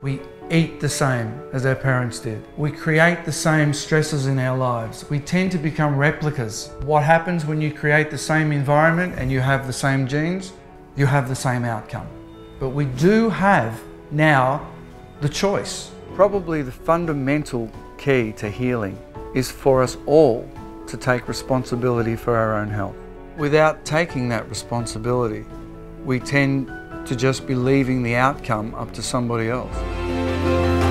We eat the same as our parents did. We create the same stresses in our lives. We tend to become replicas. What happens when you create the same environment and you have the same genes? You have the same outcome. But we do have now the choice. Probably the fundamental key to healing is for us all to take responsibility for our own health. Without taking that responsibility, we tend to just be leaving the outcome up to somebody else.